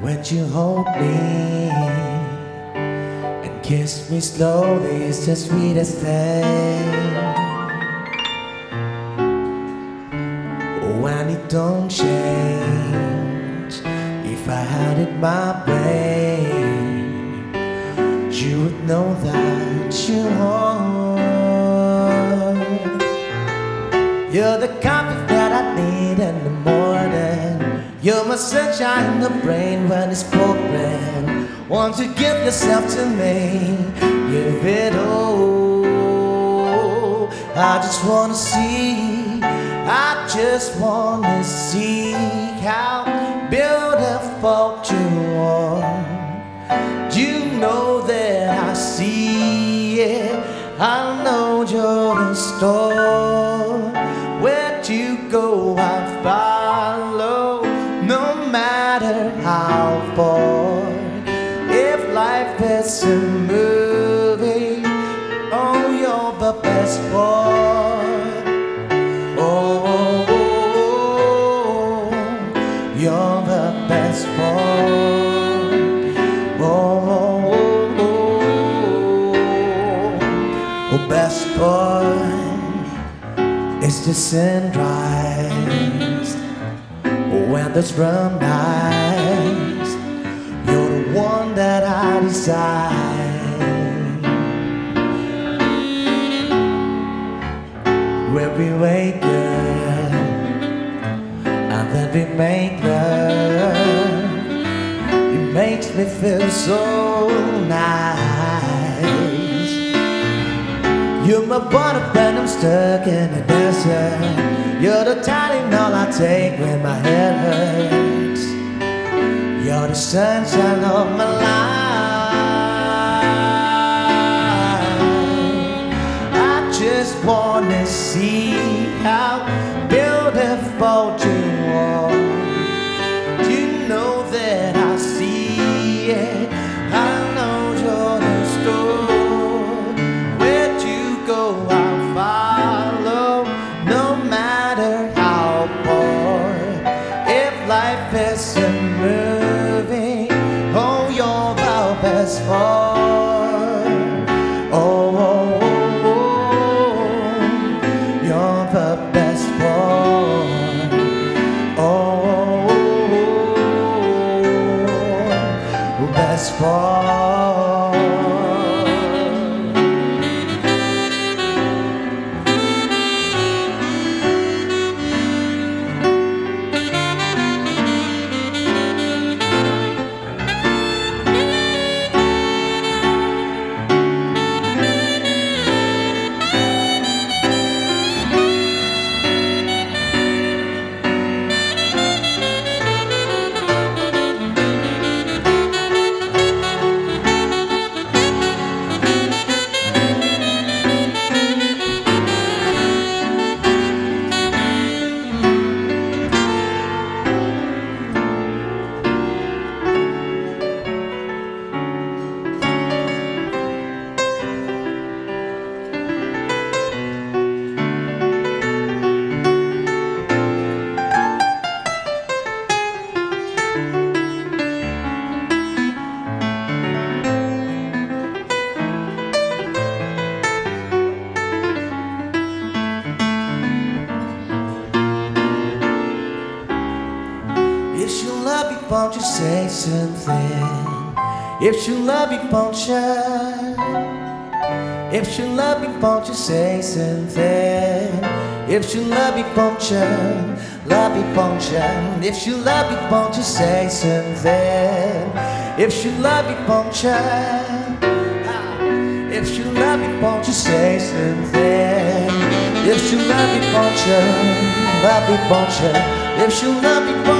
when you hold me and kiss me slowly, it's the sweetest thing. Oh, when it don't change, if I had it my way, you would know that you are. You're the coffee You're my sunshine in the brain when it's pouring. Won't you give yourself to me? Give it all. I just wanna see. I just wanna see how beautiful you are. Do you know that I see it. I know you're the store. Matter how far. If life is a movie, oh, you're the best part. Oh, oh, oh, oh, you're the best part. Oh, oh, oh, oh, best part is the sunrise when the sun rise. You're the one that I desire. When we wake up and then we make love, it makes me feel so nice. You're my water when I'm stuck in the desert. You're the Tylenol I take when my head hurts. You're the sunshine of my life. I just wanna see how beautiful you are. Best part. Oh, oh, oh, oh, you're the best part. Oh, oh, oh, oh, best part. Won't you say something? If you love me, won't you? If you love me, won't you say something? If you love me, won't you? Love me, won't you? If you love me, won't you say something? If you love me, won't you? If you love me, won't you say something? If you love me, won't you? Love me, won't you? If you love me, won't you?